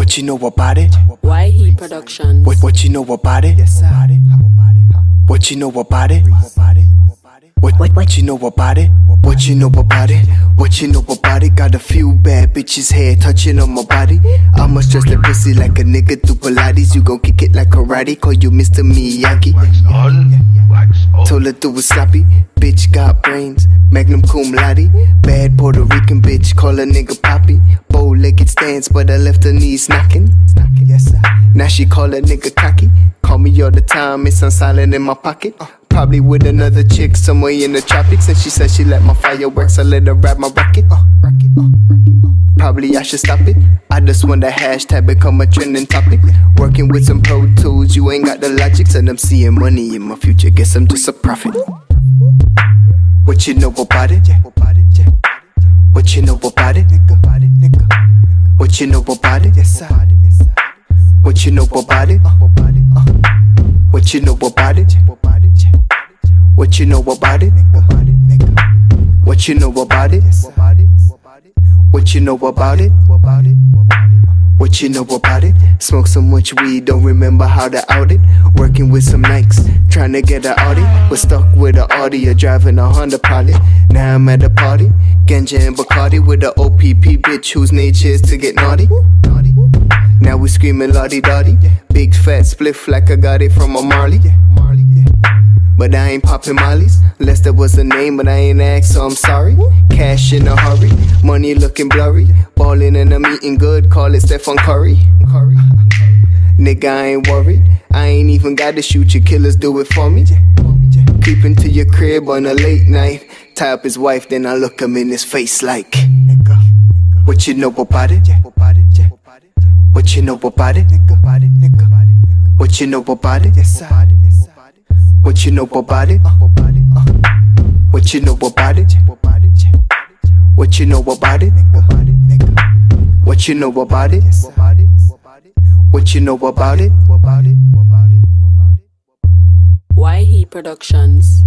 What you know about it? YE Productions? What what you know about it? What you know about it? What what what you know about it? What you know about it? What you know about it? Got a few bad bitches hair touching on my body. I'ma stretch that pussy like a nigga do Pilates. You gon' kick it like karate. Call you Mr. Miyagi. on, wax off. Told her do it sloppy. Bitch got brains, magnum cum laude. Bad Puerto Rican bitch, call a nigga poppy. Bow legged stance, but I left her knees knocking. Yes, now she call a nigga cocky. Call me all the time, it's on silent in my pocket. Probably with another chick somewhere in the tropics. And she said she like my fireworks, I let her ride my rocket. Probably I should stop it. I just want the hashtag become a trending topic. Working with some pro tools, you ain't got the logic. And I'm seeing money in my future, guess I'm just a prophet. What you know about it? What you know about it? What you know about it? Yes, sir. What you know about it? What body What you know about it? What you know about it? What you know about it? What you know about it? What you know about it? Smoke so much weed, don't remember how to out it. Working with some Nikes, trying to get a Audi. Was stuck with a Audi, or driving a Honda Pilot. Now I'm at a party, Ganja and Bacardi with a OPP bitch whose nature is to get naughty. Now we screaming lottie dotty. Big fat spliff like I got it from a Marley. But I ain't popping mollies, unless there was a name, but I ain't asked, so I'm sorry. Cash in a hurry, money looking blurry. Ballin' and I'm eating good, call it Stephen Curry. Nigga, I ain't worried. I ain't even gotta shoot your killers, do it for me. Creeping to your crib on a late night. Tie up his wife, then I look him in his face like, What you know about it? What you know about it? What you know about it? What you know about it? What you know about it? What you know about it? What you know about it? What you know about it? YE Productions?